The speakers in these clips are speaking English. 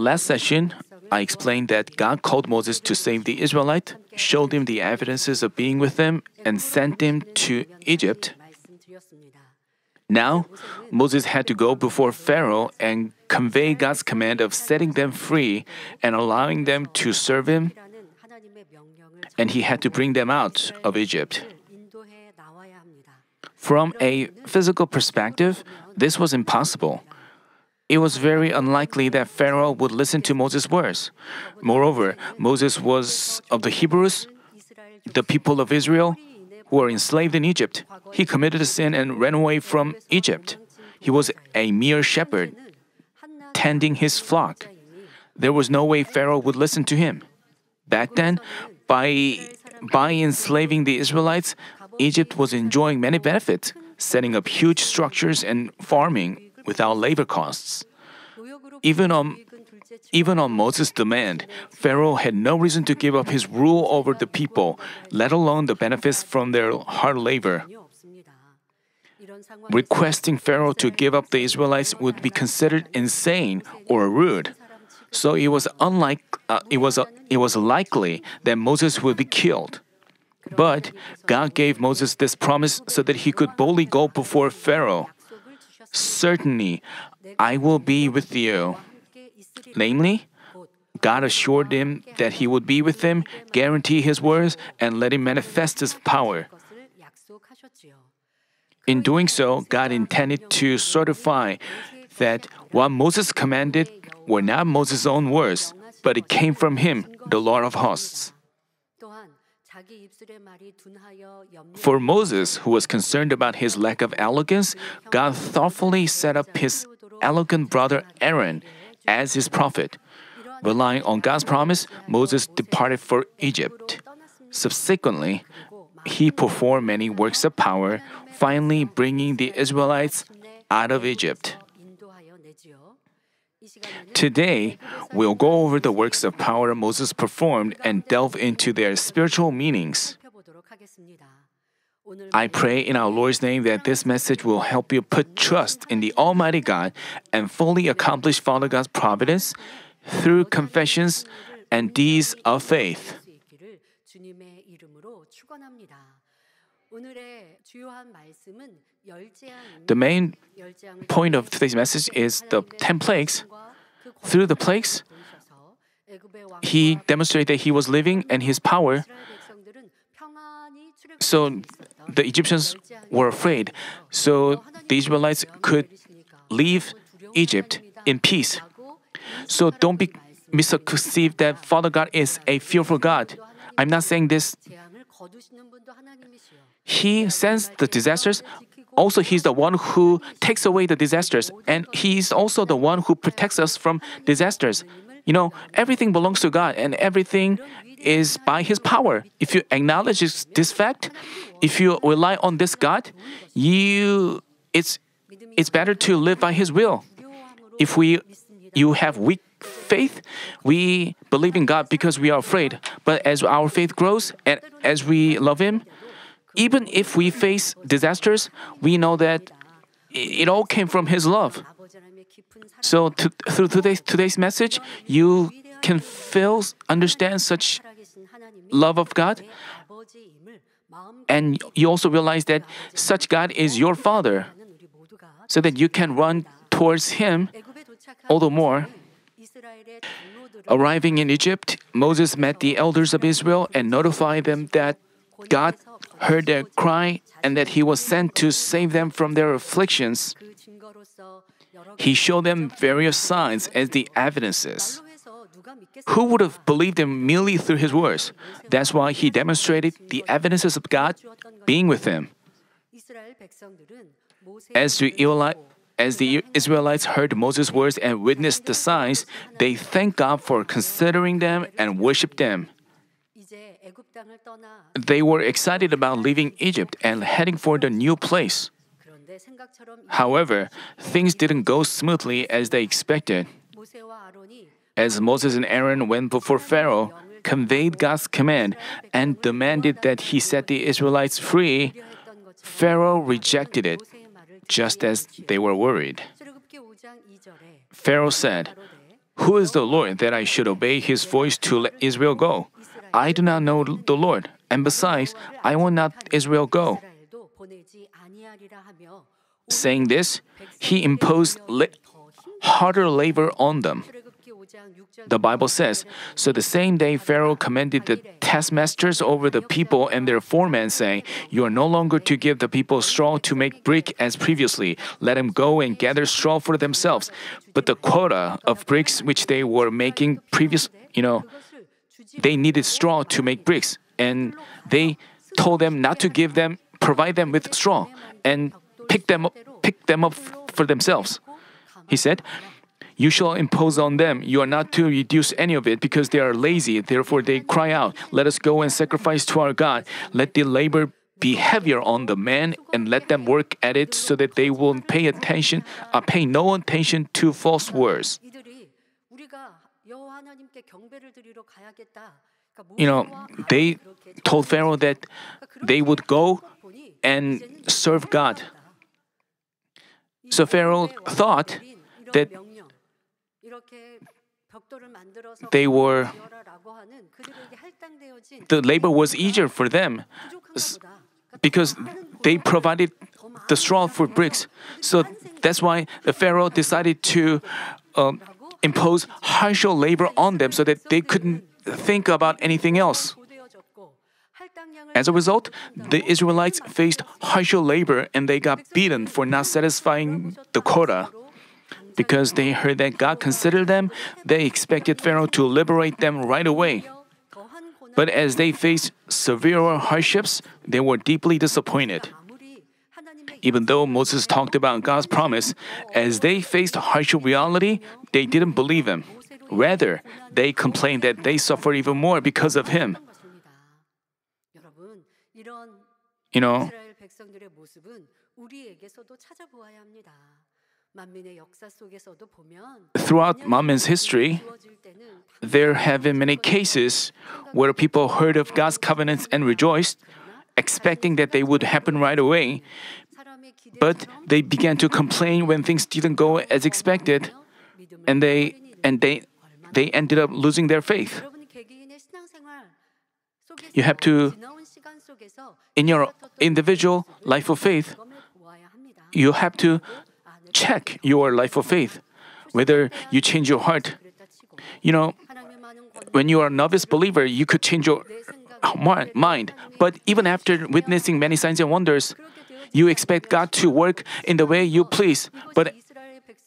The last session, I explained that God called Moses to save the Israelite, showed him the evidences of being with them, and sent him to Egypt. Now, Moses had to go before Pharaoh and convey God's command of setting them free and allowing them to serve him, and he had to bring them out of Egypt. From a physical perspective, this was impossible. It was very unlikely that Pharaoh would listen to Moses' words. Moreover, Moses was of the Hebrews, the people of Israel, who were enslaved in Egypt. He committed a sin and ran away from Egypt. He was a mere shepherd, tending his flock. There was no way Pharaoh would listen to him. Back then, by, by enslaving the Israelites, Egypt was enjoying many benefits, setting up huge structures and farming without labor costs. Even on, even on Moses' demand, Pharaoh had no reason to give up his rule over the people, let alone the benefits from their hard labor. Requesting Pharaoh to give up the Israelites would be considered insane or rude. So it was unlike uh, it was uh, it was likely that Moses would be killed. But God gave Moses this promise so that he could boldly go before Pharaoh. Certainly, I will be with you. Namely, God assured him that he would be with him, guarantee his words, and let him manifest his power. In doing so, God intended to certify that what Moses commanded were not Moses' own words, but it came from him, the Lord of hosts. For Moses, who was concerned about his lack of elegance, God thoughtfully set up his eloquent brother Aaron as his prophet. Relying on God's promise, Moses departed for Egypt. Subsequently, he performed many works of power, finally bringing the Israelites out of Egypt. Today, we'll go over the works of power Moses performed and delve into their spiritual meanings. I pray in our Lord's name that this message will help you put trust in the Almighty God and fully accomplish Father God's providence through confessions and deeds of faith. The main point of today's message is the 10 plagues. Through the plagues, he demonstrated that he was living and his power. So the Egyptians were afraid. So the Israelites could leave Egypt in peace. So don't be misconceived that Father God is a fearful God. I'm not saying this. He sends the disasters. Also, He's the one who takes away the disasters, and He's also the one who protects us from disasters. You know, everything belongs to God, and everything is by His power. If you acknowledge this fact, if you rely on this God, you it's it's better to live by His will. If we you have weak faith, we believe in God because we are afraid. But as our faith grows and as we love Him, even if we face disasters, we know that it all came from His love. So to, through today's, today's message, you can feel, understand such love of God, and you also realize that such God is your Father, so that you can run towards Him all the more. Arriving in Egypt, Moses met the elders of Israel and notified them that God heard their cry and that he was sent to save them from their afflictions. He showed them various signs as the evidences. Who would have believed him merely through his words? That's why he demonstrated the evidences of God being with him. As the, as the Israelites heard Moses' words and witnessed the signs, they thanked God for considering them and worshiped them. They were excited about leaving Egypt and heading for the new place. However, things didn't go smoothly as they expected. As Moses and Aaron went before Pharaoh, conveyed God's command, and demanded that he set the Israelites free, Pharaoh rejected it, just as they were worried. Pharaoh said, Who is the Lord that I should obey his voice to let Israel go? I do not know the Lord, and besides, I will not Israel go. Saying this, he imposed la- harder labor on them. The Bible says, So the same day Pharaoh commanded the taskmasters over the people and their foremen, saying, You are no longer to give the people straw to make brick as previously. Let them go and gather straw for themselves. But the quota of bricks which they were making previous, you know, they needed straw to make bricks, and they told them not to give them, provide them with straw, and pick them up, pick them up for themselves. He said, You shall impose on them. You are not to reduce any of it because they are lazy. Therefore, they cry out, Let us go and sacrifice to our God. Let the labor be heavier on the men and let them work at it so that they will pay attention, uh, pay no attention to false words you know, they told Pharaoh that they would go and serve God. So Pharaoh thought that they were the labor was easier for them. because they provided the straw for bricks. so that's why the pharaoh decided to uh, impose harsh labor on them so that they couldn't think about anything else. As a result, the Israelites faced harsh labor and they got beaten for not satisfying the quota. Because they heard that God considered them, they expected Pharaoh to liberate them right away. But as they faced severe hardships, they were deeply disappointed. Even though Moses talked about God's promise, as they faced harsh reality, they didn't believe him. Rather, they complained that they suffered even more because of him. You know, Throughout Manmin's history, there have been many cases where people heard of God's covenants and rejoiced, expecting that they would happen right away. But they began to complain when things didn't go as expected, and they and they they ended up losing their faith. You have to in your individual life of faith, you have to check your life of faith, whether you change your heart. You know, when you are a novice believer, you could change your mind, but even after witnessing many signs and wonders, you expect God to work in the way you please, but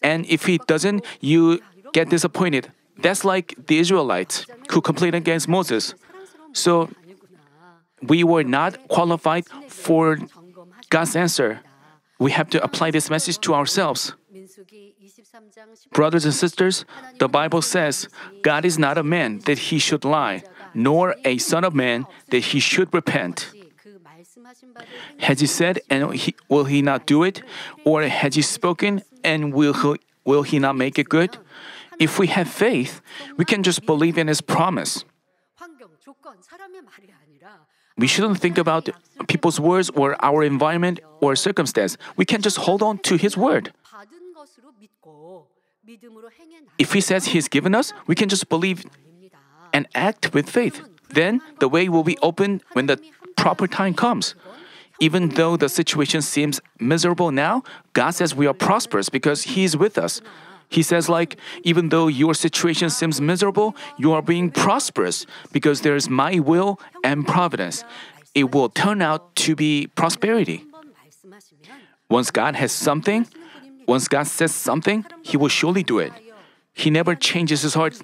and if He doesn't, you get disappointed. That's like the Israelites who complained against Moses. So we were not qualified for God's answer. We have to apply this message to ourselves. Brothers and sisters, the Bible says God is not a man that he should lie, nor a son of man that he should repent. Has he said, and he, will he not do it? Or has he spoken, and will he, will he not make it good? If we have faith, we can just believe in his promise. We shouldn't think about people's words or our environment or circumstance. We can just hold on to his word. If he says he's given us, we can just believe and act with faith. Then the way will be open when the proper time comes. Even though the situation seems miserable now, God says we are prosperous because He is with us. He says, like, even though your situation seems miserable, you are being prosperous because there is my will and providence. It will turn out to be prosperity. Once God has something, once God says something, He will surely do it. He never changes His heart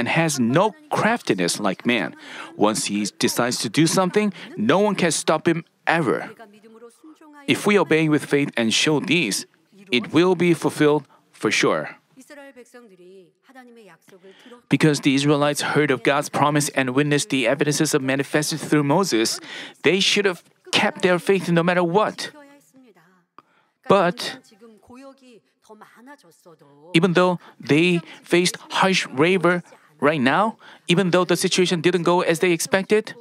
and has no craftiness like man. Once he decides to do something, no one can stop him ever. If we obey with faith and show these, it will be fulfilled for sure. Because the Israelites heard of God's promise and witnessed the evidences of manifested through Moses, they should have kept their faith no matter what. But even though they faced harsh raver right now, even though the situation didn't go as they expected,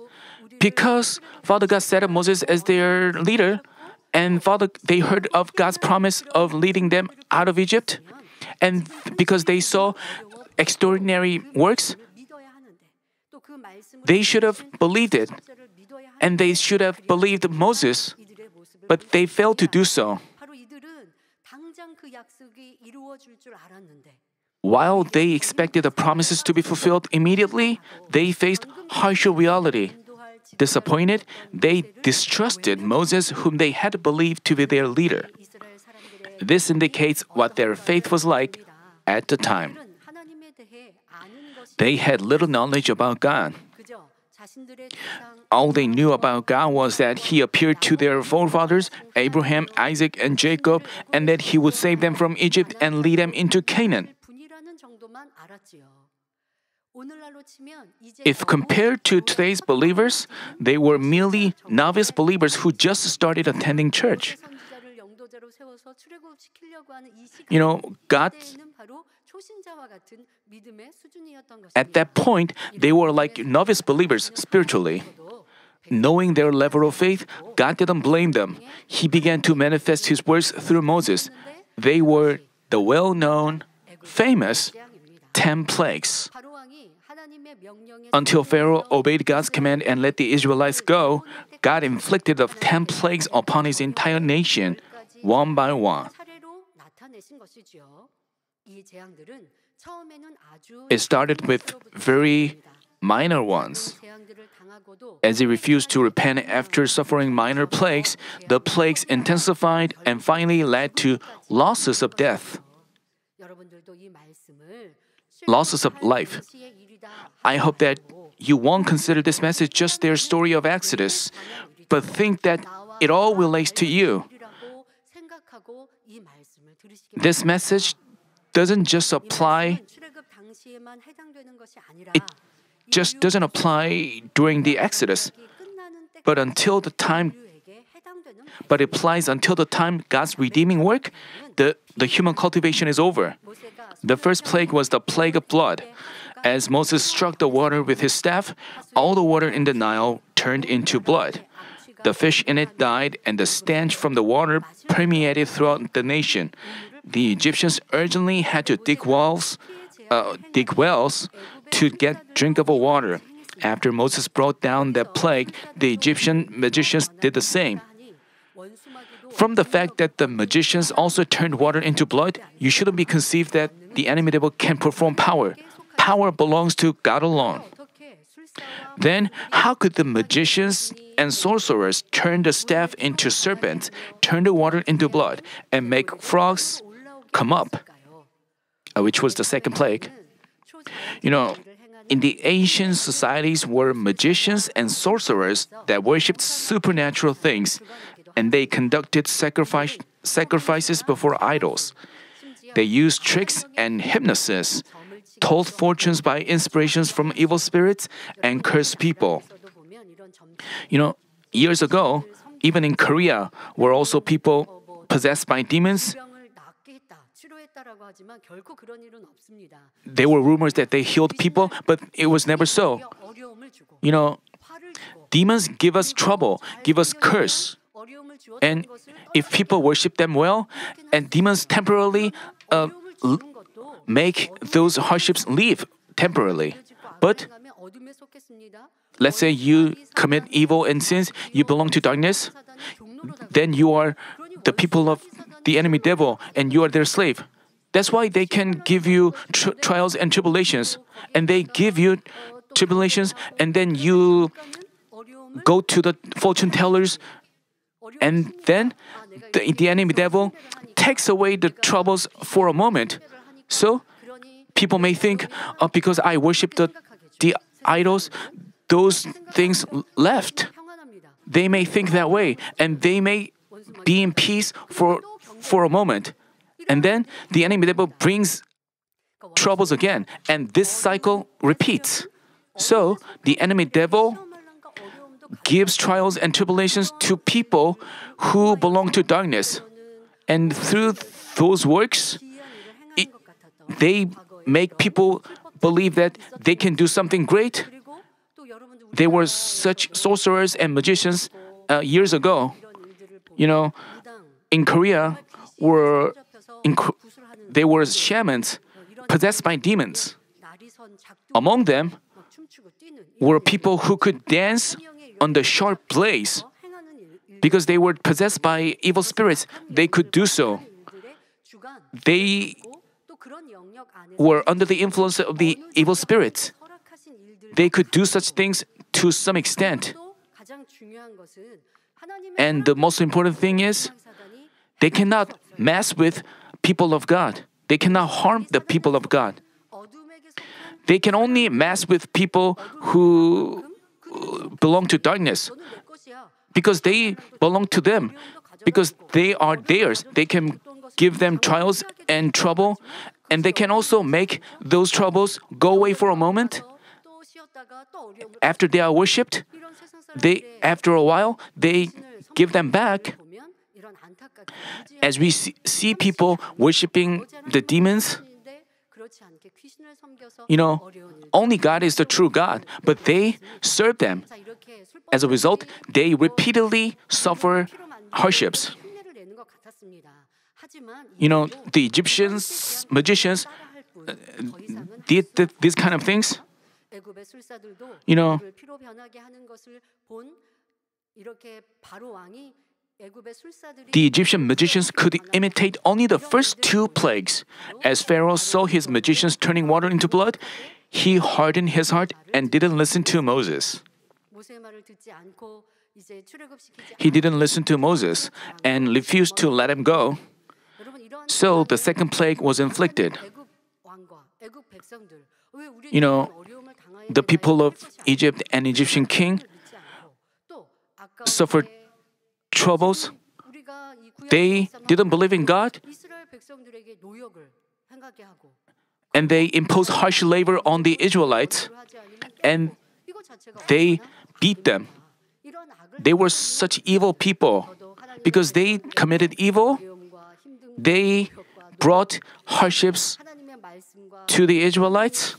because Father God set up Moses as their leader, and Father they heard of God's promise of leading them out of Egypt, and because they saw extraordinary works, they should have believed it, and they should have believed Moses, but they failed to do so. While they expected the promises to be fulfilled immediately, they faced harsher reality. Disappointed, they distrusted Moses, whom they had believed to be their leader. This indicates what their faith was like at the time. They had little knowledge about God. All they knew about God was that He appeared to their forefathers, Abraham, Isaac, and Jacob, and that He would save them from Egypt and lead them into Canaan. If compared to today's believers, they were merely novice believers who just started attending church. You know, God, at that point, they were like novice believers spiritually. Knowing their level of faith, God didn't blame them. He began to manifest His words through Moses. They were the well known, famous, 재앙입니다. 10 plagues. 바로 왕이 하나님의 명령에 Until Pharaoh obeyed God's command and let the Israelites go, God inflicted the 10 plagues upon his entire nation, one by one. 차례로 나타내신 것이죠. 이 재앙들은 처음에는 아주 It started with very minor ones. 재앙들을 당하고도 As he refused to repent after suffering minor plagues, the plagues intensified and finally led to losses of death. 여러분들도 이 말씀을 losses of life. I hope that you won't consider this message just their story of Exodus, but think that it all relates to you. This message doesn't just apply, it just doesn't apply during the Exodus, but until the time but applies until the time God's redeeming work, the, the human cultivation is over. The first plague was the plague of blood. As Moses struck the water with his staff, all the water in the Nile turned into blood. The fish in it died, and the stench from the water permeated throughout the nation. The Egyptians urgently had to dig wells, uh, dig wells to get drinkable water. After Moses brought down that plague, the Egyptian magicians did the same. From the fact that the magicians also turned water into blood, you shouldn't be conceived that the animatable can perform power. Power belongs to God alone. Then, how could the magicians and sorcerers turn the staff into serpents, turn the water into blood, and make frogs come up? Uh, which was the second plague. You know, in the ancient societies were magicians and sorcerers that worshipped supernatural things and they conducted sacrifice, sacrifices before idols. They used tricks and hypnosis, told fortunes by inspirations from evil spirits, and cursed people. You know, years ago, even in Korea, were also people possessed by demons. There were rumors that they healed people, but it was never so. You know, demons give us trouble, give us curse. And if people worship them well, and demons temporarily uh, l- make those hardships leave temporarily. But let's say you commit evil and sins, you belong to darkness, then you are the people of the enemy devil and you are their slave. That's why they can give you trials and tribulations. And they give you tribulations, and then you go to the fortune tellers and then the, the enemy devil takes away the troubles for a moment. So people may think uh, because I worship the, the idols, those things left. They may think that way and they may be in peace for, for a moment. And then the enemy devil brings troubles again, and this cycle repeats. So the enemy devil gives trials and tribulations to people who belong to darkness. And through those works, it, they make people believe that they can do something great. They were such sorcerers and magicians uh, years ago. You know, in Korea, were in, they were shamans possessed by demons. Among them were people who could dance on the sharp place. Because they were possessed by evil spirits, they could do so. They were under the influence of the evil spirits. They could do such things to some extent. And the most important thing is, they cannot mess with people of God. They cannot harm the people of God. They can only mess with people who belong to darkness because they belong to them, because they are theirs. They can give them trials and trouble, and they can also make those troubles go away for a moment. After they are worshipped, they after a while they give them back. As we see, see people worshiping the demons, you know, only God is the true God, but they serve them. As a result, they repeatedly suffer hardships. You know, the Egyptians, magicians, uh, uh did, did these kind of things. You know, the Egyptian magicians could imitate only the first two plagues. As Pharaoh saw his magicians turning water into blood, he hardened his heart and didn't listen to Moses. He didn't listen to Moses and refused to let him go. So the second plague was inflicted. You know, the people of Egypt and Egyptian king suffered troubles, they didn't believe in God and they imposed harsh labor on the Israelites and they beat them. They were such evil people. Because they committed evil, they brought hardships to the Israelites.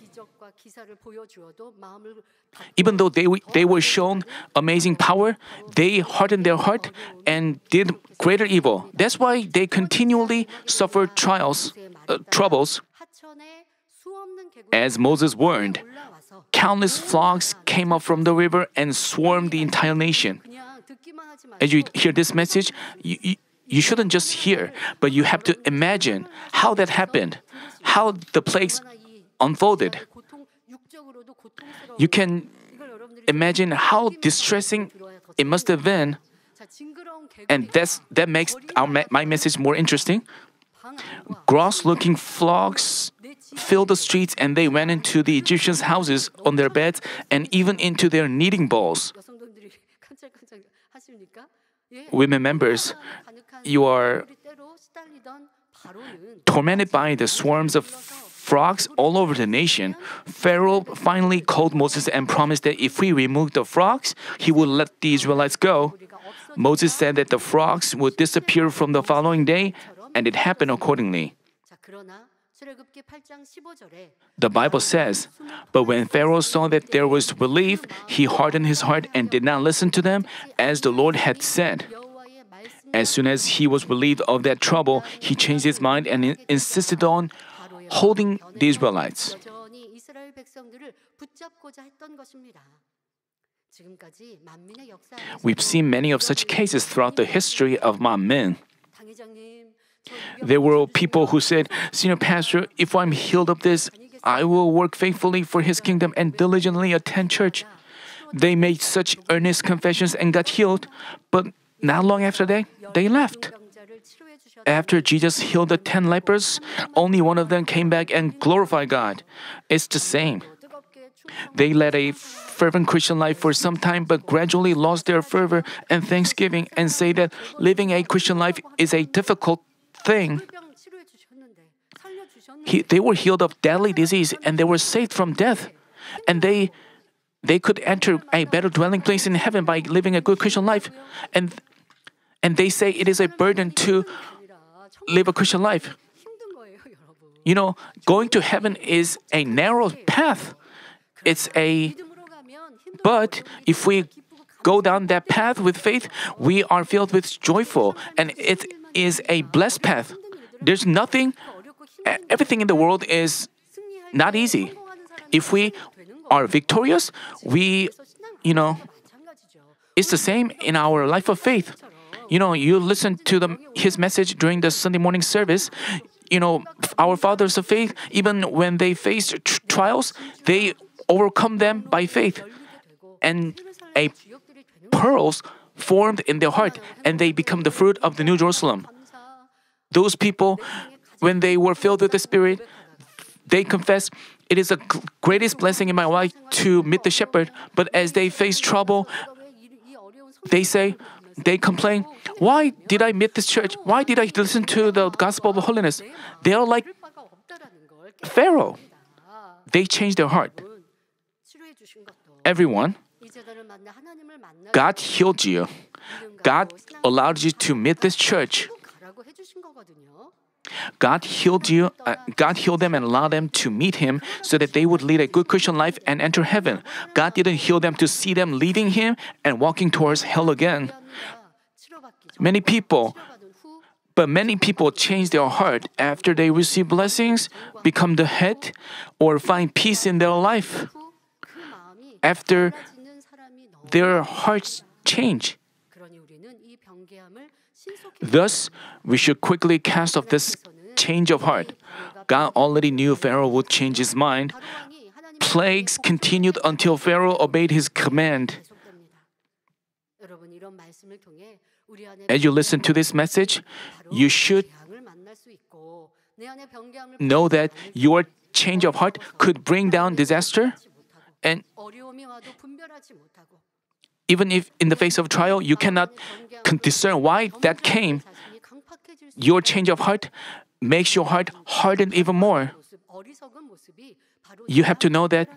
Even though they, they were shown amazing power, they hardened their heart and did greater evil. That's why they continually suffered trials, uh, troubles. As Moses warned, countless flocks came up from the river and swarmed the entire nation. As you hear this message, you, you, you shouldn't just hear, but you have to imagine how that happened, how the plagues unfolded. You can imagine how distressing it must have been. And that's, that makes our, my message more interesting. Gross looking flocks filled the streets and they went into the Egyptians' houses on their beds and even into their kneading bowls. Women members, you are tormented by the swarms of frogs all over the nation, Pharaoh finally called Moses and promised that if we removed the frogs, he would let the Israelites go. Moses said that the frogs would disappear from the following day, and it happened accordingly. The Bible says, But when Pharaoh saw that there was relief, he hardened his heart and did not listen to them, as the Lord had said. As soon as he was relieved of that trouble, he changed his mind and insisted on holding the Israelites. We've seen many of such cases throughout the history of Manmin. There were people who said, Senior Pastor, if I'm healed of this, I will work faithfully for his kingdom and diligently attend church. They made such earnest confessions and got healed, but not long after that, they left. After Jesus healed the ten lepers, only one of them came back and glorified God. It's the same. They led a fervent Christian life for some time but gradually lost their fervor and thanksgiving and say that living a Christian life is a difficult thing. He, they were healed of deadly disease and they were saved from death. And they they could enter a better dwelling place in heaven by living a good Christian life. And and they say it is a burden to live a Christian life. You know, going to heaven is a narrow path. It's a but if we go down that path with faith, we are filled with joyful and it is a blessed path. There's nothing everything in the world is not easy. If we are victorious, we you know it's the same in our life of faith. You know, you listen to the, his message during the Sunday morning service. You know, our fathers of faith, even when they faced tr- trials, they overcome them by faith. And a pearls formed in their heart, and they become the fruit of the New Jerusalem. Those people, when they were filled with the Spirit, they confess, It is the greatest blessing in my life to meet the shepherd. But as they face trouble, they say, they complain, Why did I meet this church? Why did I listen to the gospel of holiness? They are like Pharaoh. They change their heart. Everyone, God healed you. God allowed you to meet this church. God healed you. Uh, God healed them and allowed them to meet Him so that they would lead a good Christian life and enter heaven. God didn't heal them to see them leaving Him and walking towards hell again. Many people, but many people change their heart after they receive blessings, become the head, or find peace in their life. After their hearts change. Thus, we should quickly cast off this change of heart. God already knew Pharaoh would change his mind. Plagues continued until Pharaoh obeyed his command. As you listen to this message, you should know that your change of heart could bring down disaster. And even if in the face of trial you cannot discern why that came, your change of heart makes your heart harden even more. You have to know that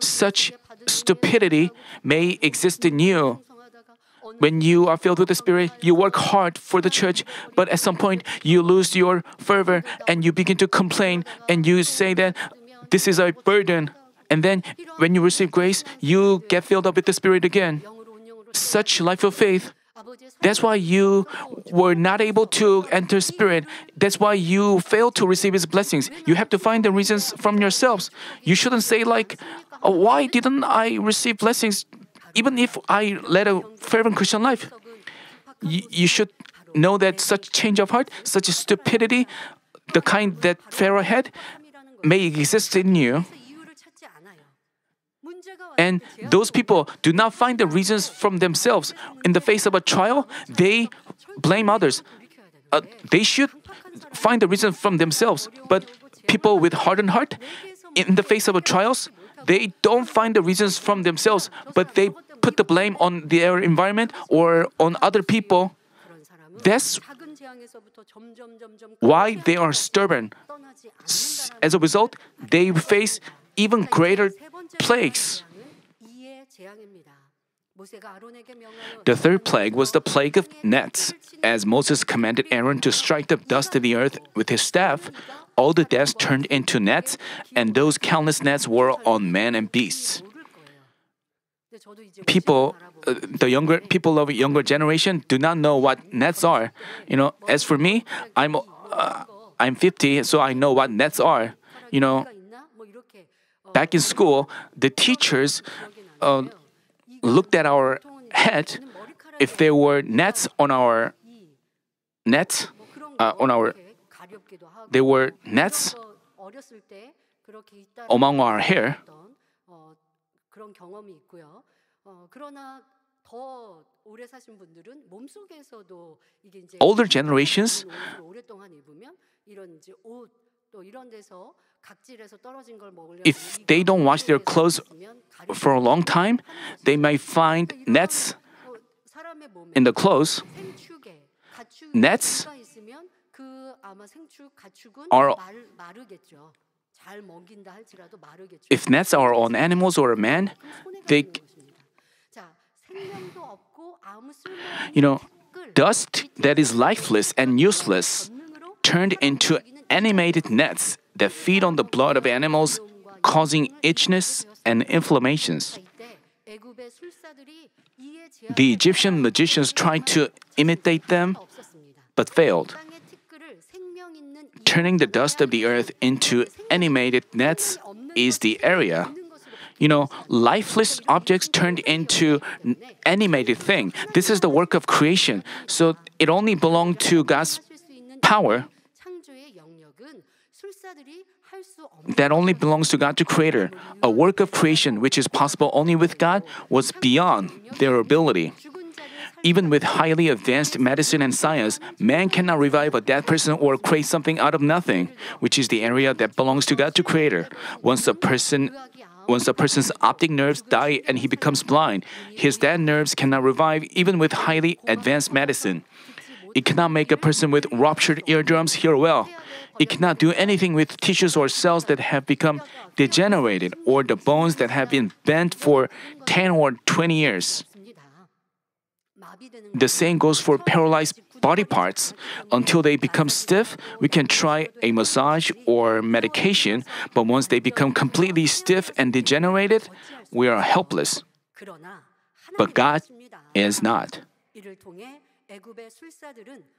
such stupidity may exist in you. When you are filled with the Spirit, you work hard for the church, but at some point you lose your fervor and you begin to complain and you say that this is a burden. And then when you receive grace, you get filled up with the Spirit again. Such life of faith. That's why you were not able to enter Spirit. That's why you failed to receive His blessings. You have to find the reasons from yourselves. You shouldn't say, like, oh, why didn't I receive blessings even if I led a fervent Christian life? You, you should know that such change of heart, such a stupidity, the kind that Pharaoh had, may exist in you. And those people do not find the reasons from themselves. In the face of a trial, they blame others. Uh, they should find the reason from themselves. But people with hardened heart, in the face of a trials, they don't find the reasons from themselves, but they put the blame on their environment or on other people. That's why they are stubborn. As a result, they face even greater plagues. The third plague was the plague of nets. As Moses commanded Aaron to strike the dust of the earth with his staff, all the dust turned into nets, and those countless nets were on men and beasts. People, uh, the younger people of younger generation, do not know what nets are. You know, as for me, I'm uh, I'm 50, so I know what nets are. You know, back in school, the teachers uh, looked at our head. If there were nets on our nets, uh, on our they were nets among our hair. Older generations if they don't wash their clothes for a long time, they might find nets in the clothes. Nets are if nets are on animals or men, they you know dust that is lifeless and useless turned into animated nets that feed on the blood of animals, causing itchiness and inflammations. The Egyptian magicians tried to imitate them but failed. Turning the dust of the earth into animated nets is the area. You know, lifeless objects turned into animated thing. This is the work of creation. So it only belonged to God's power. That only belongs to God, the Creator. A work of creation, which is possible only with God, was beyond their ability. Even with highly advanced medicine and science, man cannot revive a dead person or create something out of nothing, which is the area that belongs to God to creator. Once a person once a person's optic nerves die and he becomes blind, his dead nerves cannot revive even with highly advanced medicine. It cannot make a person with ruptured eardrums hear well. It cannot do anything with tissues or cells that have become degenerated or the bones that have been bent for 10 or 20 years. The same goes for paralyzed body parts. Until they become stiff, we can try a massage or medication, but once they become completely stiff and degenerated, we are helpless. But God is not.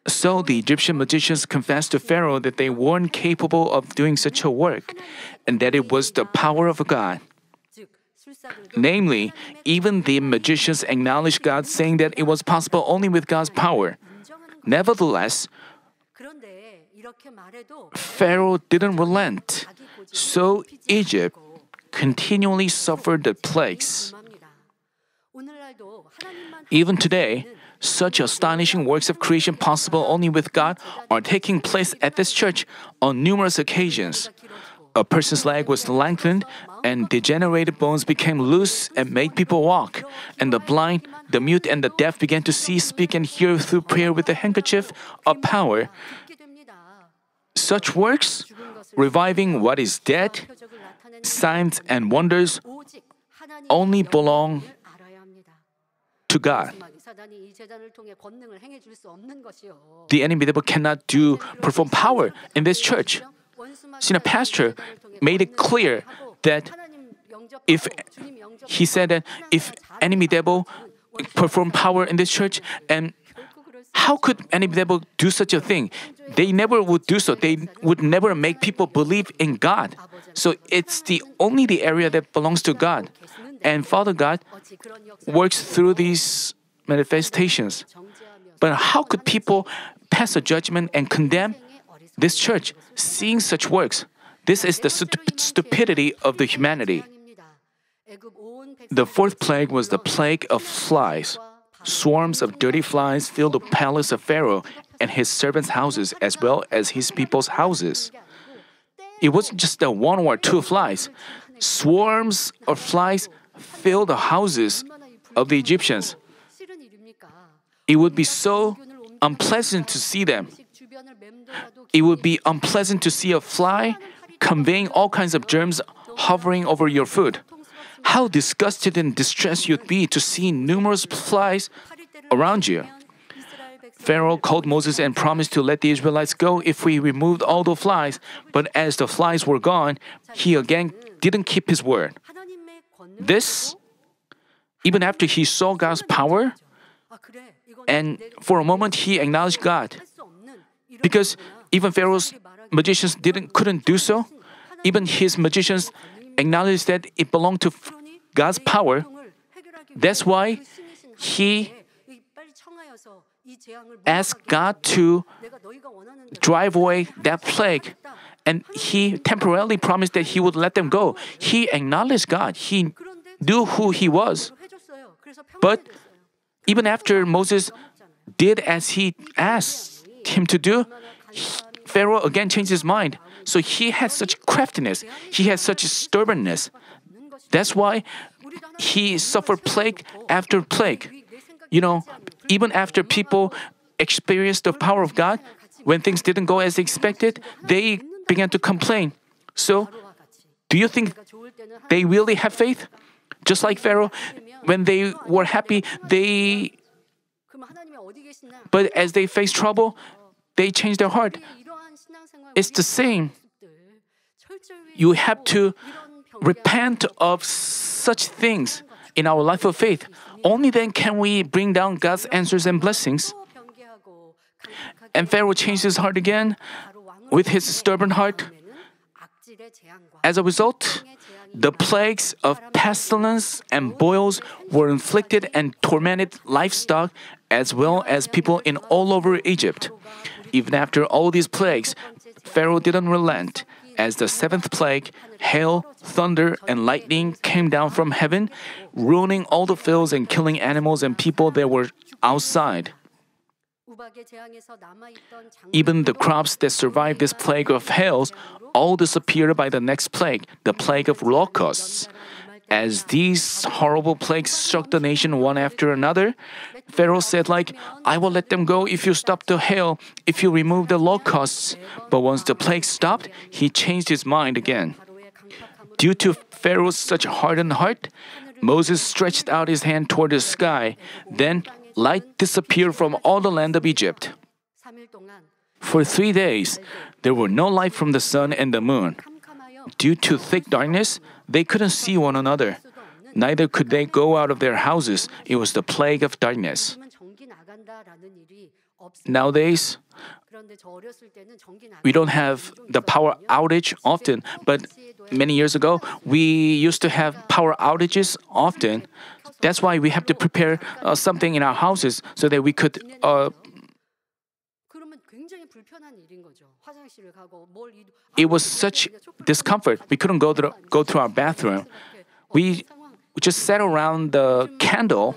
So the Egyptian magicians confessed to Pharaoh that they weren't capable of doing such a work and that it was the power of God. Namely, even the magicians acknowledged God, saying that it was possible only with God's power. Nevertheless, Pharaoh didn't relent, so Egypt continually suffered the plagues. Even today, such astonishing works of creation possible only with God are taking place at this church on numerous occasions a person's leg was lengthened, and degenerated bones became loose and made people walk. And the blind, the mute, and the deaf began to see, speak, and hear through prayer with the handkerchief of power. Such works, reviving what is dead, signs and wonders, only belong to God. The enemy devil cannot do perform power in this church. Senior pastor made it clear that if he said that if enemy devil perform power in this church and how could enemy devil do such a thing? They never would do so. They would never make people believe in God. So it's the only the area that belongs to God. And Father God works through these manifestations. But how could people pass a judgment and condemn this church seeing such works? This is the stup- stupidity of the humanity. The fourth plague was the plague of flies. Swarms of dirty flies filled the palace of Pharaoh and his servants' houses as well as his people's houses. It wasn't just the one or two flies. Swarms of flies filled the houses of the Egyptians. It would be so unpleasant to see them. It would be unpleasant to see a fly conveying all kinds of germs hovering over your food. How disgusted and distressed you'd be to see numerous flies around you. Pharaoh called Moses and promised to let the Israelites go if we removed all the flies, but as the flies were gone, he again didn't keep his word. This, even after he saw God's power, and for a moment he acknowledged God. Because even Pharaoh's magicians didn't couldn't do so, even his magicians acknowledged that it belonged to God's power. That's why he asked God to drive away that plague. And he temporarily promised that he would let them go. He acknowledged God. He knew who he was. But even after Moses did as he asked him to do, Pharaoh again changed his mind. So he had such craftiness, he had such stubbornness. That's why he suffered plague after plague. You know, even after people experienced the power of God, when things didn't go as expected, they began to complain. So, do you think they really have faith? Just like Pharaoh, when they were happy, they but as they face trouble, they change their heart. It's the same. You have to repent of such things in our life of faith. Only then can we bring down God's answers and blessings. And Pharaoh changed his heart again with his stubborn heart. As a result, The plagues of pestilence and boils were inflicted and tormented livestock as well as people in all over Egypt. Even after all these plagues, Pharaoh didn't relent. As the seventh plague, hail, thunder, and lightning came down from heaven, ruining all the fields and killing animals and people that were outside. Even the crops that survived this plague of hails all disappeared by the next plague, the plague of locusts. As these horrible plagues struck the nation one after another, Pharaoh said like, I will let them go if you stop the hail, if you remove the locusts. But once the plague stopped, he changed his mind again. Due to Pharaoh's such hardened heart, Moses stretched out his hand toward the sky. Then light disappeared from all the land of Egypt. For three days, there were no light from the sun and the moon. Due to thick darkness, they couldn't see one another. Neither could they go out of their houses. It was the plague of darkness. Nowadays, we don't have the power outage often, but many years ago, we used to have power outages often. That's why we have to prepare uh, something in our houses so that we could. Uh, it was such discomfort. We couldn't go to, go to our bathroom. We just sat around the candle.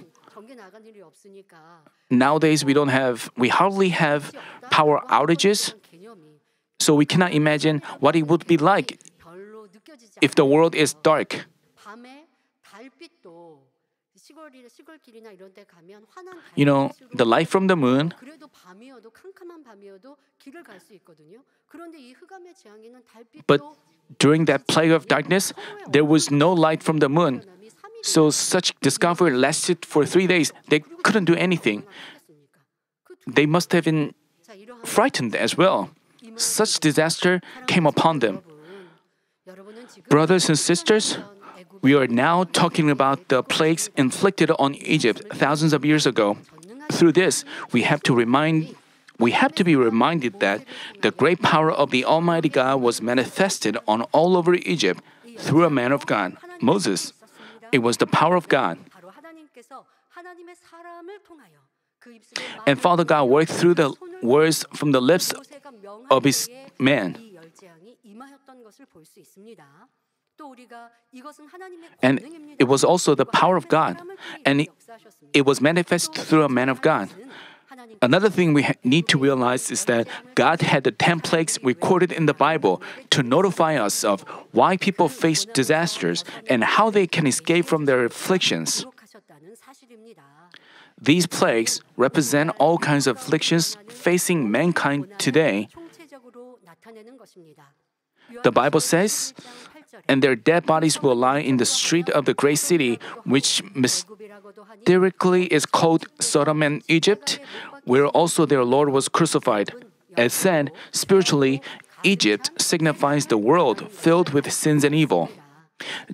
Nowadays, we don't have, we hardly have power outages, so we cannot imagine what it would be like if the world is dark. You know, the light from the moon but during that plague of darkness, there was no light from the moon. So such discomfort lasted for three days. They couldn't do anything. They must have been frightened as well. Such disaster came upon them. Brothers and sisters, we are now talking about the plagues inflicted on Egypt thousands of years ago. Through this, we have to remind we have to be reminded that the great power of the Almighty God was manifested on all over Egypt through a man of God, Moses. It was the power of God. And Father God worked through the words from the lips of his man. And it was also the power of God, and it was manifest through a man of God. Another thing we need to realize is that God had the 10 plagues recorded in the Bible to notify us of why people face disasters and how they can escape from their afflictions. These plagues represent all kinds of afflictions facing mankind today. The Bible says, and their dead bodies will lie in the street of the great city, which mysterically is called Sodom and Egypt, where also their Lord was crucified. As said, spiritually, Egypt signifies the world filled with sins and evil.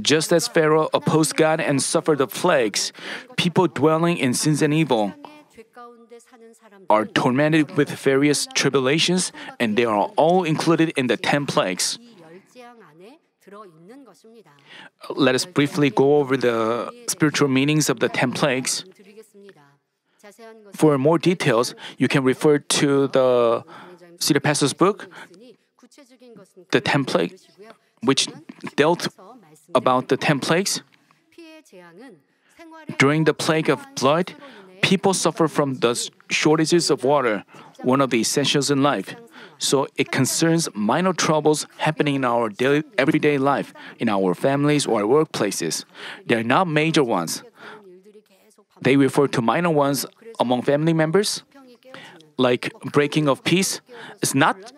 Just as Pharaoh opposed God and suffered the plagues, people dwelling in sins and evil are tormented with various tribulations, and they are all included in the ten plagues. Let us briefly go over the spiritual meanings of the ten plagues. For more details, you can refer to the City Pastor's book, The Ten Plagues, which dealt about the ten plagues. During the plague of blood, people suffer from the shortages of water, one of the essentials in life. So it concerns minor troubles happening in our daily, everyday life, in our families or workplaces. They are not major ones. They refer to minor ones among family members, like breaking of peace. It's not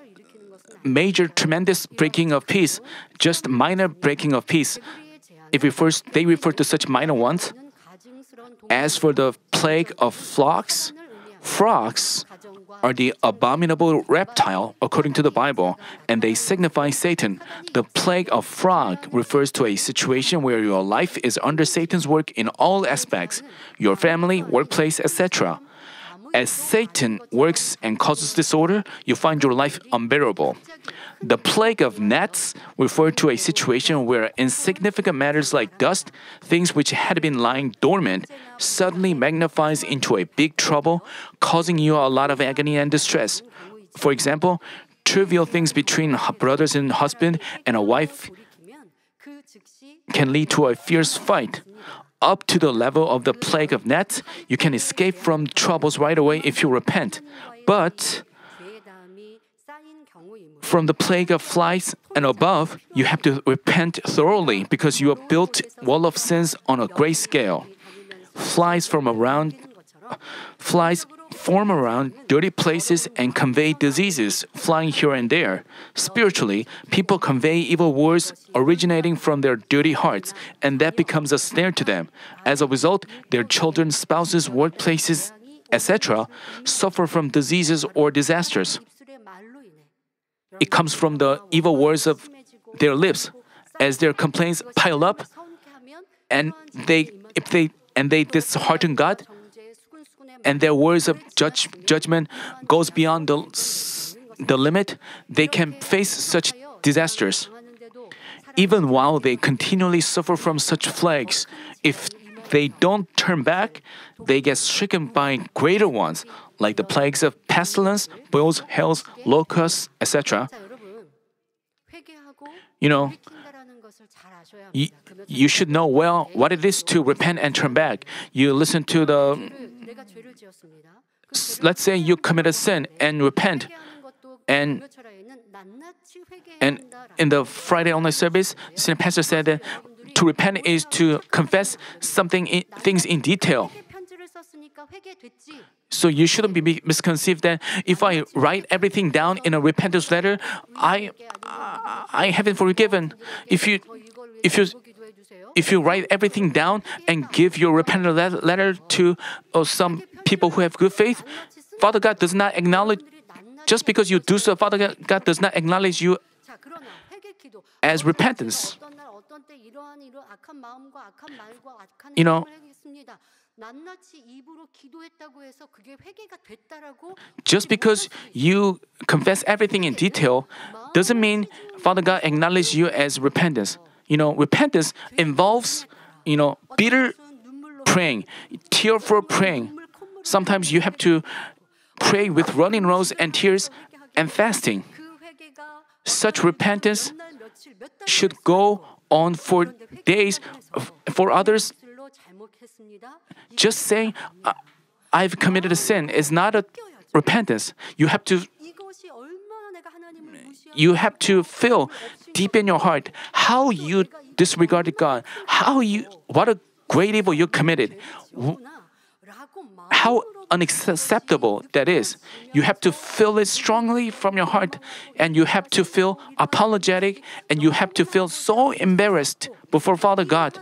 major, tremendous breaking of peace, just minor breaking of peace. It refers, they refer to such minor ones. As for the plague of flocks, frogs are the abominable reptile according to the Bible, and they signify Satan. The plague of frog refers to a situation where your life is under Satan's work in all aspects, your family, workplace, etc. As Satan works and causes disorder, you find your life unbearable. The plague of gnats referred to a situation where insignificant matters like dust, things which had been lying dormant, suddenly magnifies into a big trouble, causing you a lot of agony and distress. For example, trivial things between brothers and husband and a wife can lead to a fierce fight. Up to the level of the plague of gnats, you can escape from troubles right away if you repent. But from the plague of flies and above, you have to repent thoroughly because you have built wall of sins on a great scale. Flies from around flies form around dirty places and convey diseases flying here and there. Spiritually, people convey evil words originating from their dirty hearts, and that becomes a snare to them. As a result, their children, spouses, workplaces, etc., suffer from diseases or disasters. It comes from the evil words of their lips. As their complaints pile up, and they if they and they dishearten God, and their words of judge, judgment goes beyond the the limit, they can face such disasters. Even while they continually suffer from such flags if they don't turn back, they get stricken by greater ones, like the plagues of pestilence, boils, hells, locusts, etc. You know, you, you should know well what it is to repent and turn back. You listen to the. Let's say you commit a sin and repent, and and in the Friday online service, the pastor said that to repent is to confess something in, things in detail. So you shouldn't be misconceived that if I write everything down in a repentance letter, I I haven't forgiven. If you if you if you write everything down and give your repentance letter to uh, some people who have good faith, Father God does not acknowledge. Just because you do so, Father God does not acknowledge you as repentance. You know, just because you confess everything in detail doesn't mean Father God acknowledges you as repentance. You know, repentance involves, you know, bitter praying, tearful praying. Sometimes you have to pray with running nose and tears and fasting. Such repentance should go on for days, for others, just saying, I've committed a sin is not a repentance. You have to you have to feel deep in your heart how you disregarded God, how you what a great evil you committed. How unacceptable that is. You have to feel it strongly from your heart and you have to feel apologetic and you have to feel so embarrassed before Father God.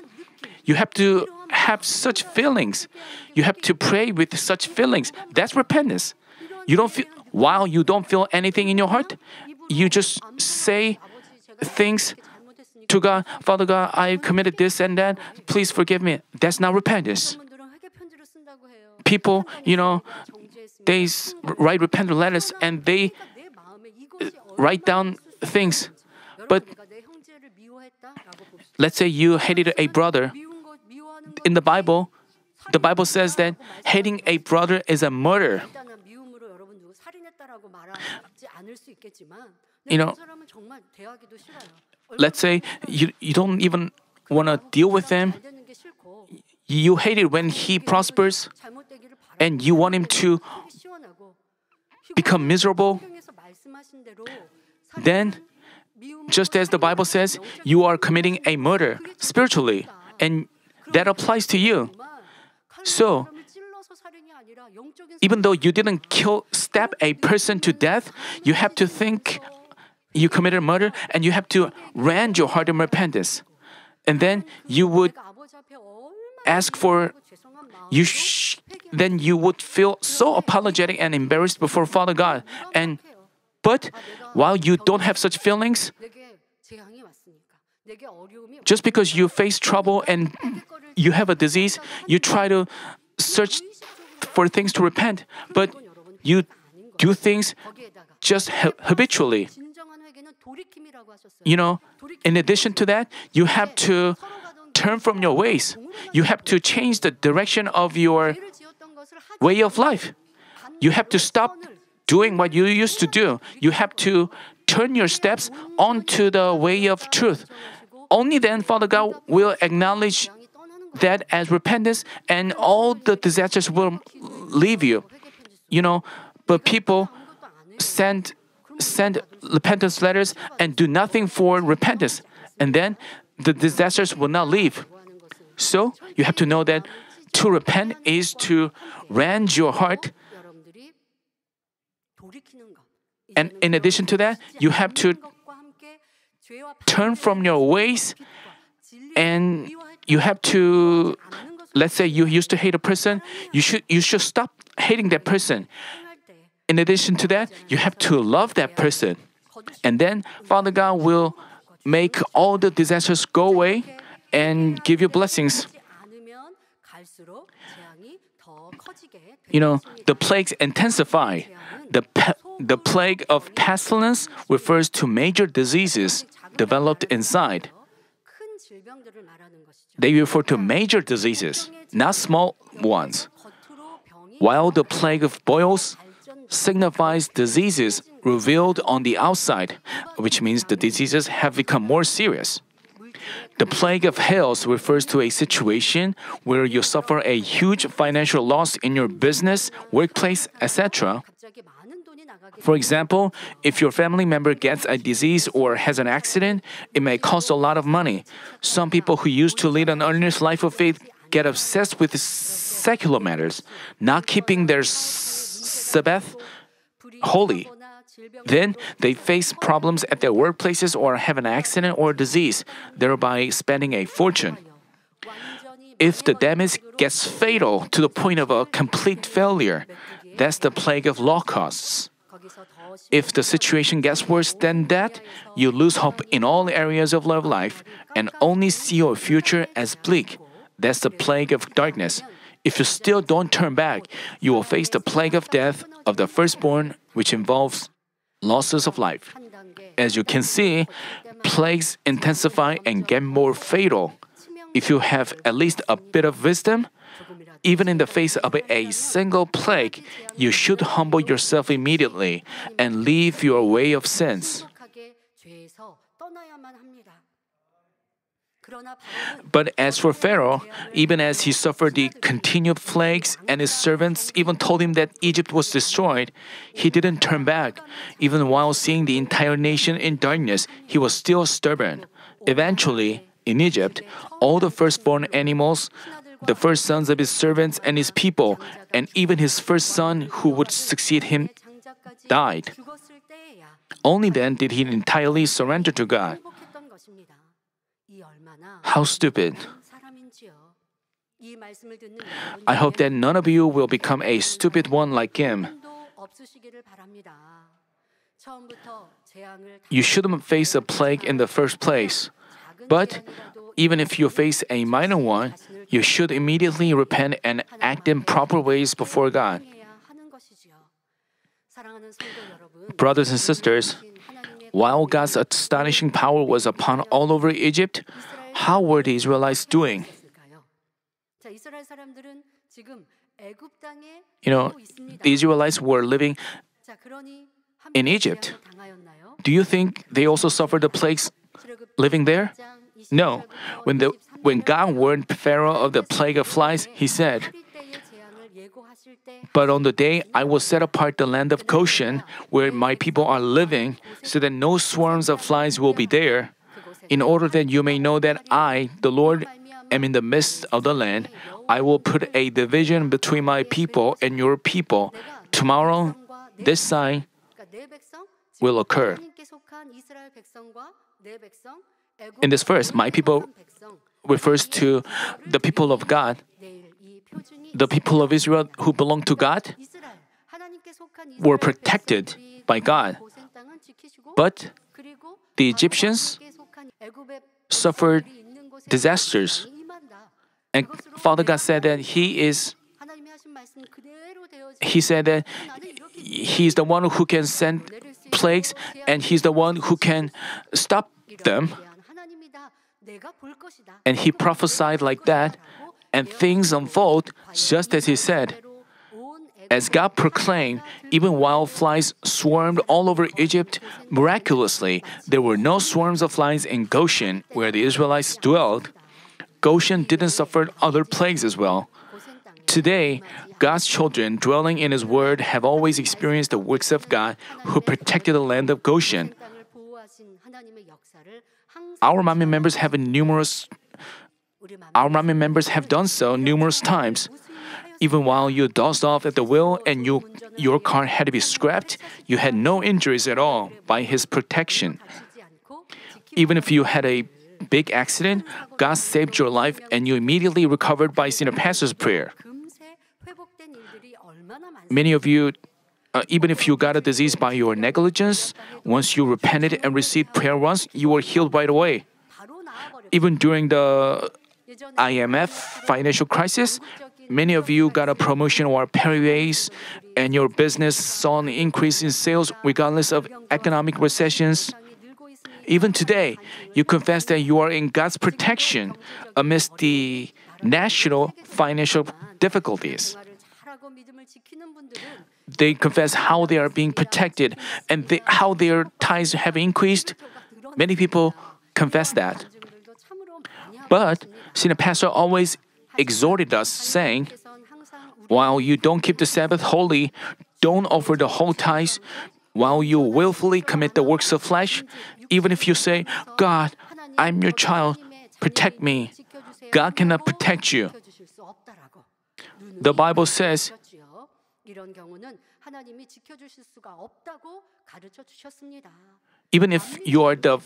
You have to have such feelings. You have to pray with such feelings. That's repentance. You don't feel while you don't feel anything in your heart, you just say things to God, Father God, I committed this and that. Please forgive me. That's not repentance. People, you know, they write repentant letters and they uh, write down things. But let's say you hated a brother in the Bible, the Bible says that hating a brother is a murder. You know, let's say you, you don't even want to deal with him. You hate it when he prospers and you want him to become miserable. Then, just as the Bible says, you are committing a murder spiritually and that applies to you. So, even though you didn't kill, stab a person to death, you have to think you committed murder and you have to rend your heart in repentance. And then you would ask for, you sh- then you would feel so apologetic and embarrassed before Father God. And but while you don't have such feelings, just because you face trouble and you have a disease, you try to search for things to repent, but you do things just habitually. You know, in addition to that, you have to turn from your ways. You have to change the direction of your way of life. You have to stop doing what you used to do. You have to turn your steps onto the way of truth. Only then Father God will acknowledge that as repentance and all the disasters will leave you. You know, but people send send repentance letters and do nothing for repentance, and then the disasters will not leave. So you have to know that to repent is to rend your heart. And in addition to that, you have to turn from your ways and you have to let's say you used to hate a person, you should you should stop hating that person. In addition to that, you have to love that person. And then Father God will make all the disasters go away and give you blessings. You know, the plagues intensify. The, pe- the plague of pestilence refers to major diseases developed inside. They refer to major diseases, not small ones. While the plague of boils signifies diseases revealed on the outside, which means the diseases have become more serious. The plague of hails refers to a situation where you suffer a huge financial loss in your business, workplace, etc. For example, if your family member gets a disease or has an accident, it may cost a lot of money. Some people who used to lead an earnest life of faith get obsessed with secular matters, not keeping their Sabbath holy. Then they face problems at their workplaces or have an accident or disease, thereby spending a fortune. If the damage gets fatal to the point of a complete failure, that's the plague of locusts. If the situation gets worse than that, you lose hope in all areas of life and only see your future as bleak. That's the plague of darkness. If you still don't turn back, you will face the plague of death of the firstborn, which involves losses of life. As you can see, plagues intensify and get more fatal. If you have at least a bit of wisdom, even in the face of a single plague, you should humble yourself immediately and leave your way of sins. But as for Pharaoh, even as he suffered the continued plagues and his servants even told him that Egypt was destroyed, he didn't turn back. Even while seeing the entire nation in darkness, he was still stubborn. Eventually, in Egypt, all the firstborn animals the first sons of his servants and his people, and even his first son who would succeed him died. Only then did he entirely surrender to God. How stupid. I hope that none of you will become a stupid one like him. You shouldn't face a plague in the first place. But even if you face a minor one, you should immediately repent and act in proper ways before God. Brothers and sisters, while God's astonishing power was upon all over Egypt, how were the Israelites doing? You know, the Israelites were living in Egypt. Do you think they also suffered the plagues living there? No. When the when God warned Pharaoh of the plague of flies, he said, But on the day I will set apart the land of Goshen, where my people are living, so that no swarms of flies will be there, in order that you may know that I, the Lord, am in the midst of the land. I will put a division between my people and your people. Tomorrow, this sign will occur. In this verse, my people refers to the people of God. The people of Israel who belong to God were protected by God. But the Egyptians suffered disasters. And Father God said that He is. He said that He's the one who can send plagues and He's the one who can stop them. And he prophesied like that, and things unfold just as he said. As God proclaimed, even while flies swarmed all over Egypt, miraculously, there were no swarms of flies in Goshen, where the Israelites dwelled. Goshen didn't suffer other plagues as well. Today, God's children dwelling in His Word have always experienced the works of God who protected the land of Goshen. Our Manmin members have numerous our members have done so numerous times. Even while you dozed off at the wheel and you, your car had to be scrapped, you had no injuries at all by His protection. Even if you had a big accident, God saved your life and you immediately recovered by senior pastor's prayer. Many of you, uh, even if you got a disease by your negligence, once you repented and received prayer once, you were healed right away. Even during the IMF financial crisis, many of you got a promotion or pay raise, and your business saw an increase in sales regardless of economic recessions. Even today, you confess that you are in God's protection amidst the national financial difficulties. They confess how they are being protected and they, how their ties have increased. Many people confess that. But Senior Pastor always exhorted us, saying, While you don't keep the Sabbath holy, don't offer the whole tithes. While you willfully commit the works of flesh, even if you say, God, I'm your child, protect me, God cannot protect you. The Bible says, even if you are the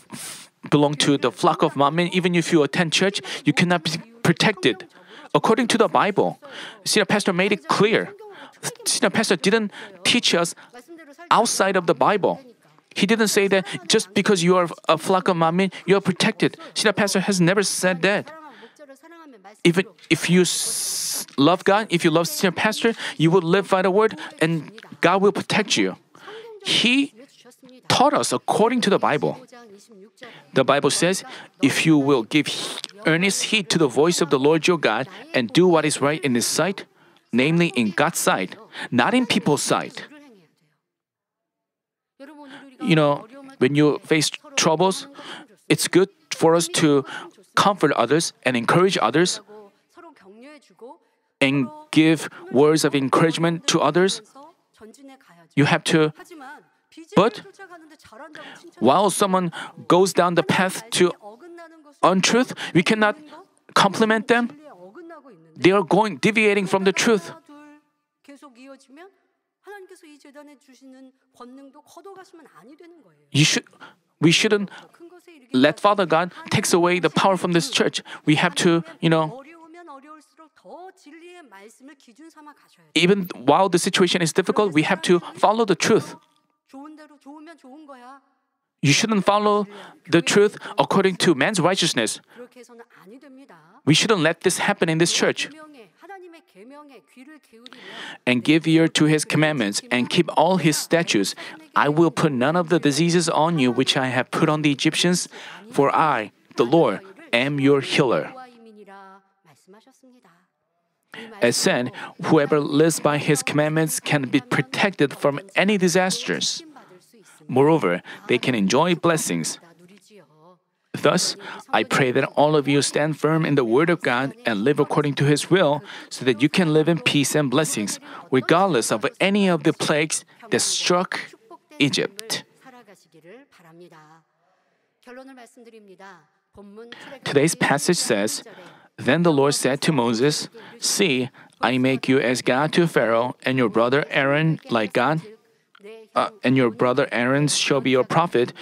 belong to the flock of Manmin, even if you attend church, you cannot be protected. According to the Bible, senior pastor made it clear. Senior pastor didn't teach us outside of the Bible. He didn't say that just because you are a flock of Manmin, you are protected. Senior pastor has never said that. Even if you love God, if you love senior pastor, you will live by the word, and God will protect you. He taught us according to the Bible. The Bible says, if you will give earnest heed to the voice of the Lord your God and do what is right in His sight, namely in God's sight, not in people's sight. You know, when you face troubles, it's good for us to comfort others and encourage others and give words of encouragement to others. You have to but while someone goes down the path to untruth, we cannot compliment them. They are going deviating from the truth. You should, we shouldn't let Father God takes away the power from this church. We have to, you know, even while the situation is difficult, we have to follow the truth. You shouldn't follow the truth according to man's righteousness. We shouldn't let this happen in this church. And give ear to his commandments and keep all his statutes. I will put none of the diseases on you which I have put on the Egyptians, for I, the Lord, am your healer. As said, whoever lives by his commandments can be protected from any disasters. Moreover, they can enjoy blessings. Thus, I pray that all of you stand firm in the Word of God and live according to His will, so that you can live in peace and blessings, regardless of any of the plagues that struck Egypt. Today's passage says, Then the Lord said to Moses, See, I make you as God to Pharaoh, and your brother Aaron like God uh, and your brother Aaron shall be your prophet.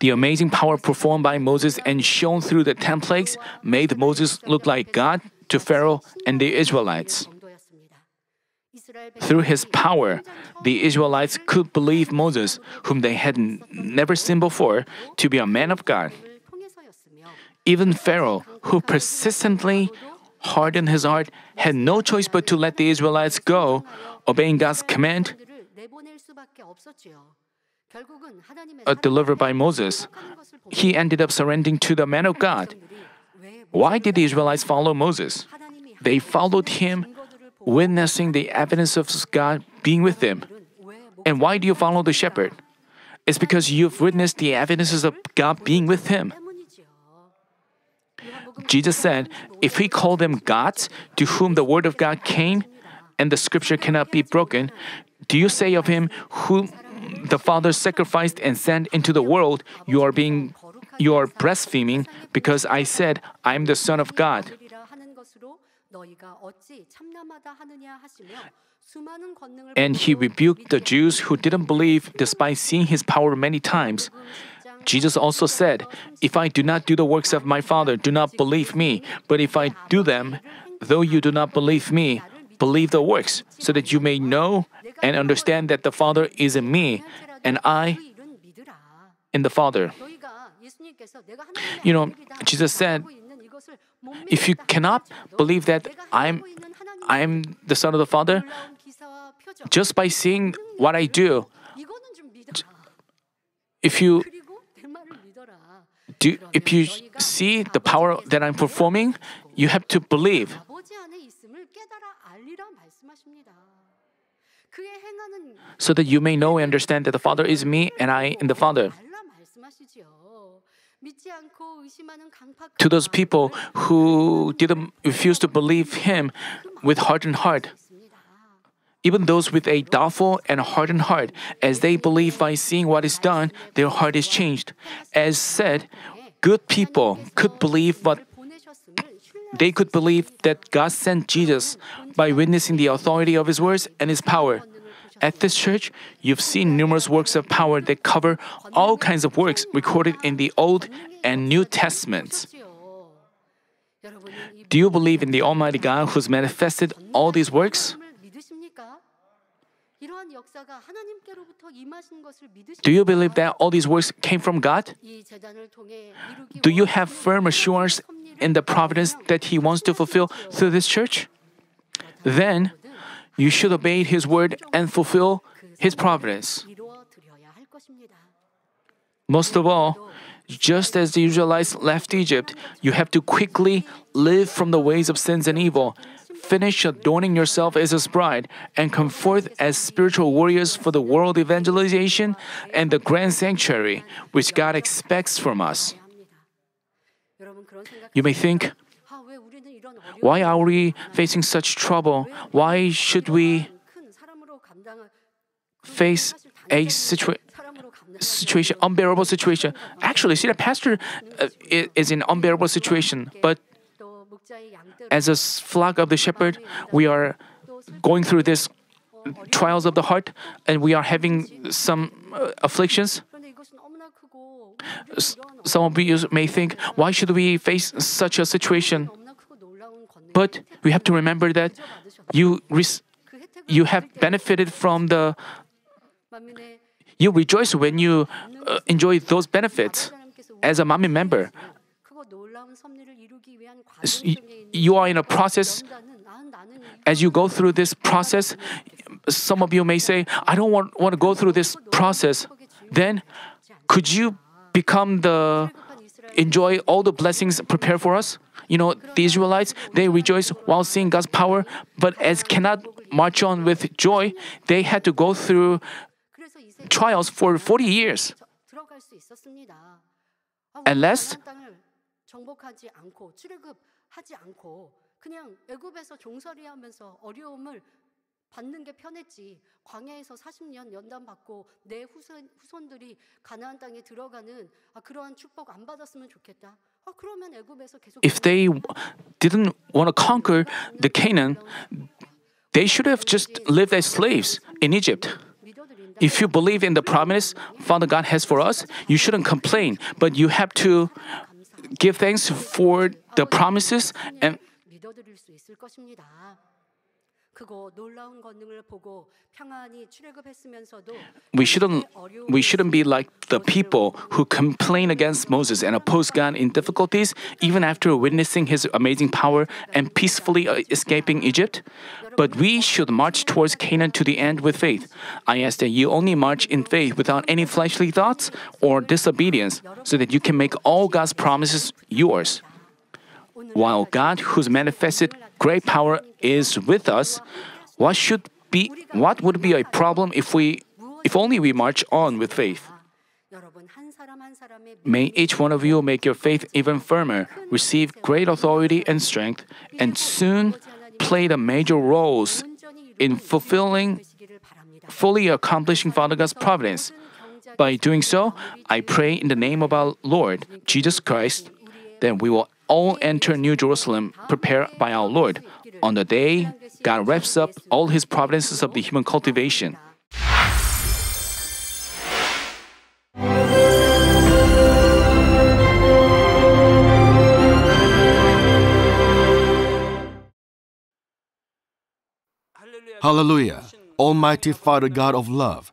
The amazing power performed by Moses and shown through the ten plagues made Moses look like God to Pharaoh and the Israelites. Through his power, the Israelites could believe Moses, whom they had never seen before, to be a man of God. Even Pharaoh, who persistently hardened his heart, had no choice but to let the Israelites go, obeying God's command uh, delivered by Moses, he ended up surrendering to the man of God. Why did the Israelites follow Moses? They followed him, witnessing the evidence of God being with them. And why do you follow the shepherd? It's because you've witnessed the evidences of God being with him. Jesus said, If we call them gods to whom the word of God came and the scripture cannot be broken, do you say of him whom the Father sacrificed and sent into the world, you are being you are blaspheming because I said, I am the Son of God. And he rebuked the Jews who didn't believe despite seeing his power many times. Jesus also said, If I do not do the works of my Father, do not believe me. But if I do them, though you do not believe me, believe the works, so that you may know and understand that the Father is in me and I in the Father. You know, Jesus said, if you cannot believe that I'm I'm the son of the Father, just by seeing what I do, if you do, if you see the power that I'm performing, you have to believe so that you may know and understand that the Father is me and I in the Father. To those people who didn't refuse to believe him with hardened heart, even those with a doubtful and hardened heart, as they believe by seeing what is done, their heart is changed. As said, good people could believe what they could believe that God sent Jesus by witnessing the authority of His words and His power. At this church, you've seen numerous works of power that cover all kinds of works recorded in the Old and New Testaments. Do you believe in the Almighty God who's manifested all these works? Do you believe that all these works came from God? Do you have firm assurance in the providence that He wants to fulfill through this church? Then you should obey His word and fulfill His providence. Most of all, just as the Israelites left Egypt, you have to quickly live from the ways of sins and evil, finish adorning yourself as His bride, and come forth as spiritual warriors for the world evangelization and the grand sanctuary, which God expects from us. You may think, why are we facing such trouble? Why should we face a situation? situation unbearable situation. actually see the pastor uh, is in unbearable situation. But as a flock of the shepherd we are going through this trials of the heart and we are having some uh, afflictions. some of you may think why should we face such a situation? But we have to remember that you res- you have benefited from the you rejoice when you uh, enjoy those benefits as a Manmin member. You are in a process. As you go through this process, some of you may say, I don't want, want to go through this process. Then, could you become the, enjoy all the blessings prepared for us? You know, the Israelites, they rejoice while seeing God's power, but as cannot march on with joy, they had to go through 그래서 이세 trials for 40 years. 들어갈 수 있었습니다. 아, At 우리가 last- 가나안 땅을 정복하지 않고 출애굽하지 않고 그냥 애굽에서 종살이 하면서 어려움을 받는 게 편했지. 광야에서 40년 연단 받고 내 후손, 후손들이 가나안 땅에 들어가는 아, 그러한 축복 안 받았으면 좋겠다. if they didn't want to conquer the Canaan, they should have just lived as slaves in Egypt. If you believe in the promise Father God has for us, you shouldn't complain, but you have to give thanks for the promises and we shouldn't we shouldn't be like the people who complain against Moses and oppose God in difficulties even after witnessing his amazing power and peacefully uh, escaping Egypt. But we should march towards Canaan to the end with faith. I ask that you only march in faith without any fleshly thoughts or disobedience so that you can make all God's promises yours. While God, whose manifested great power is with us, what should be what would be a problem if we if only we march on with faith? May each one of you make your faith even firmer, receive great authority and strength, and soon play the major roles in fulfilling, fully accomplishing Father God's providence. By doing so, I pray in the name of our Lord, Jesus Christ, that we will all enter New Jerusalem prepared by our Lord on the day God wraps up all his providences of the human cultivation. Hallelujah. Almighty Father God of love,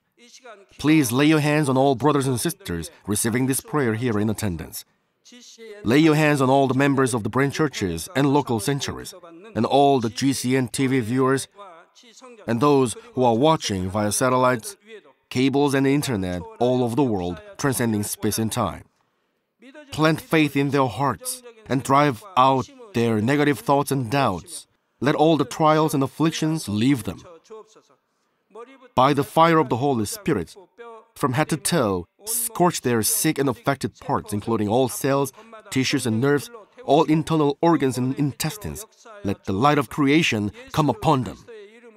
please lay your hands on all brothers and sisters receiving this prayer here in attendance. Lay your hands on all the members of the branch churches and local sanctuaries, and all the GCN TV viewers, and those who are watching via satellites, cables, and internet all over the world, transcending space and time. Plant faith in their hearts and drive out their negative thoughts and doubts. Let all the trials and afflictions leave them. By the fire of the Holy Spirit, from head to toe, scorch their sick and affected parts, including all cells, tissues, and nerves, all internal organs and intestines. Let the light of creation come upon them.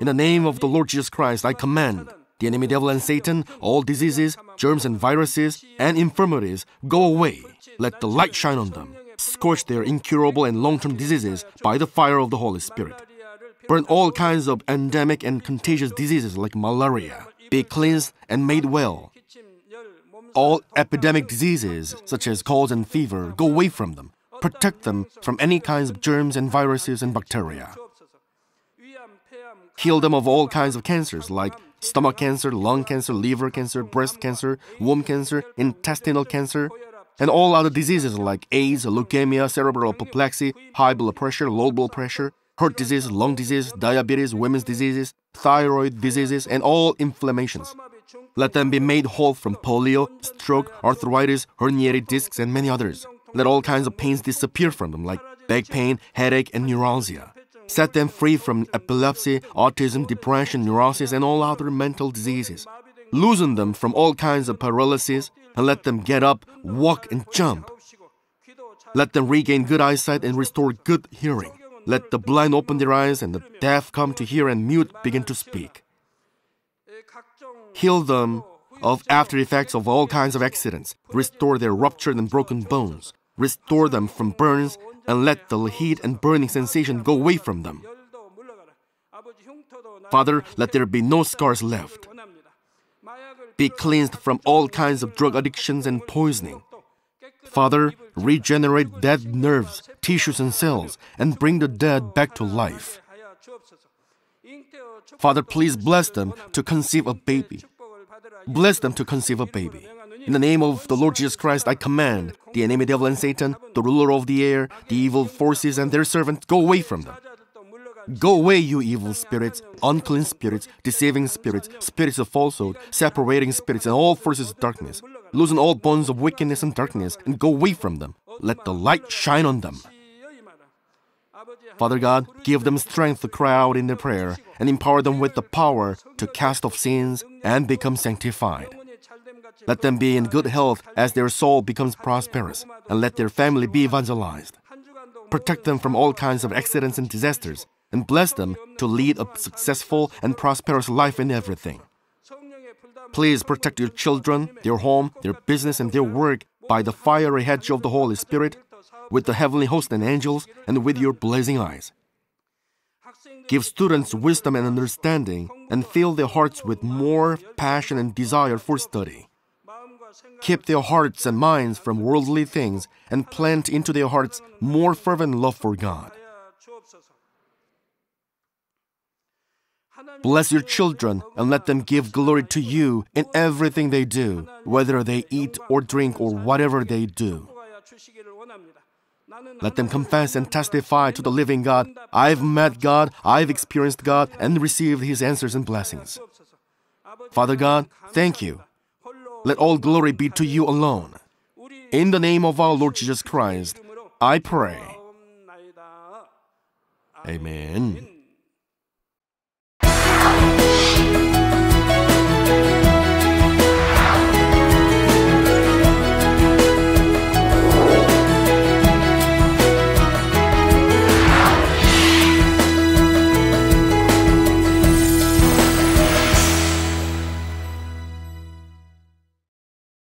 In the name of the Lord Jesus Christ, I command the enemy devil and Satan, all diseases, germs, and viruses, and infirmities, go away. Let the light shine on them. Scorch their incurable and long term diseases by the fire of the Holy Spirit. Burn all kinds of endemic and contagious diseases like malaria. Be cleansed and made well. All epidemic diseases, such as colds and fever, go away from them. Protect them from any kinds of germs and viruses and bacteria. Heal them of all kinds of cancers like stomach cancer, lung cancer, liver cancer, breast cancer, womb cancer, intestinal cancer, and all other diseases like AIDS, leukemia, cerebral apoplexy, high blood pressure, low blood pressure, heart disease, lung disease, diabetes, women's diseases, thyroid diseases, and all inflammations. Let them be made whole from polio, stroke, arthritis, herniated discs, and many others. Let all kinds of pains disappear from them, like back pain, headache, and neuralgia. Set them free from epilepsy, autism, depression, neurosis, and all other mental diseases. Loosen them from all kinds of paralysis and let them get up, walk, and jump. Let them regain good eyesight and restore good hearing. Let the blind open their eyes and the deaf come to hear and mute begin to speak. Heal them of after effects of all kinds of accidents. Restore their ruptured and broken bones. Restore them from burns and let the heat and burning sensation go away from them. Father, let there be no scars left. Be cleansed from all kinds of drug addictions and poisoning. Father, regenerate dead nerves, tissues, and cells, and bring the dead back to life. Father, please bless them to conceive a baby. Bless them to conceive a baby. In the name of the Lord Jesus Christ, I command the enemy devil and Satan, the ruler of the air, the evil forces, and their servants, go away from them. Go away, you evil spirits, unclean spirits, deceiving spirits, spirits of falsehood, separating spirits, and all forces of darkness. Loosen all bonds of wickedness and darkness, and go away from them. Let the light shine on them. Father God, give them strength to cry out in their prayer, and empower them with the power to cast off sins and become sanctified. Let them be in good health as their soul becomes prosperous, and let their family be evangelized. Protect them from all kinds of accidents and disasters, and bless them to lead a successful and prosperous life in everything. Please protect your children, their home, their business, and their work by the fiery hedge of the Holy Spirit, with the heavenly host and angels, and with your blazing eyes. Give students wisdom and understanding, and fill their hearts with more passion and desire for study. Keep their hearts and minds from worldly things, and plant into their hearts more fervent love for God. Bless your children and let them give glory to you in everything they do, whether they eat or drink or whatever they do. Let them confess and testify to the living God. I've met God, I've experienced God, and received His answers and blessings. Father God, thank you. Let all glory be to you alone. In the name of our Lord Jesus Christ, I pray. Amen.